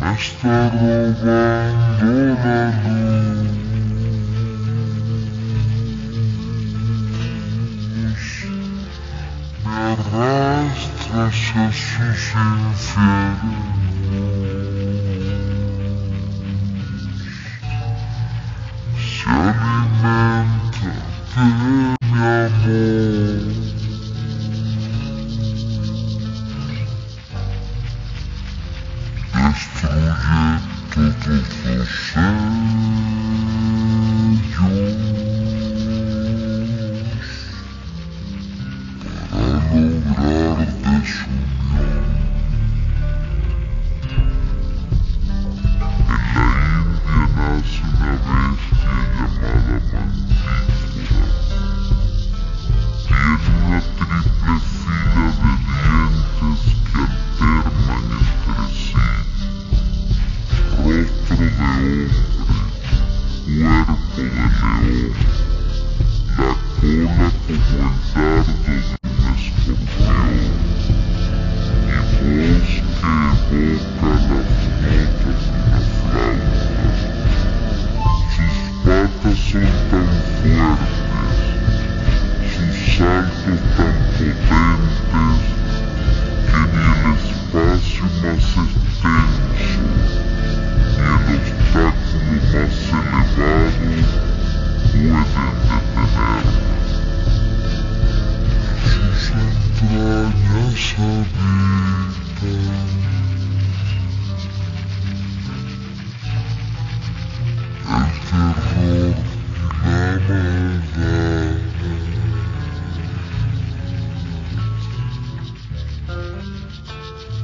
Mr. Donald. arrastras a sus infiernos. Se alimenta de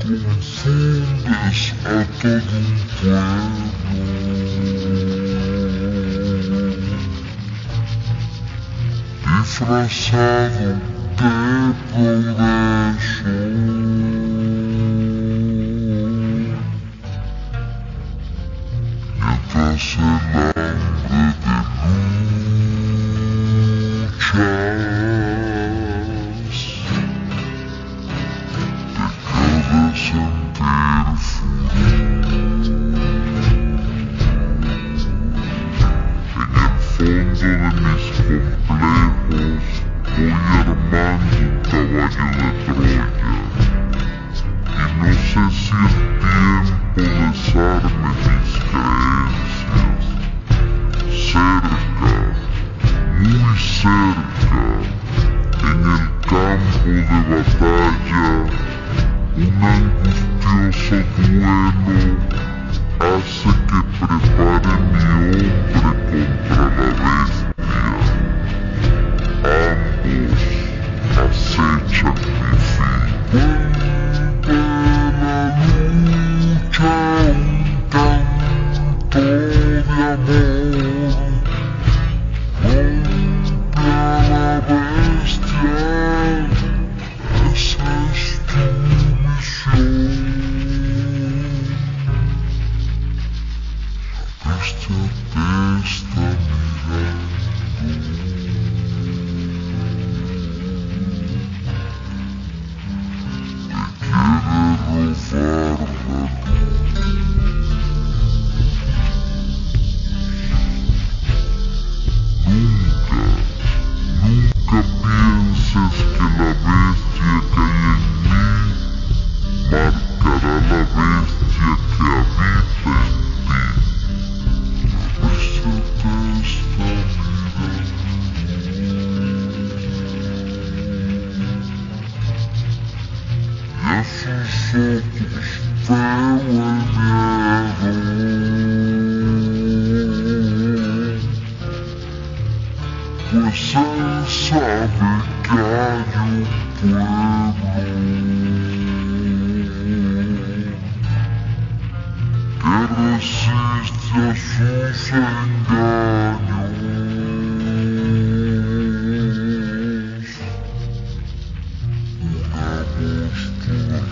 confundes a todo un pueblo disfrazado de progreso. sentir furor. man, gustió sa duelo. insetos pela minha Você sabe caro pueblo que resiste a.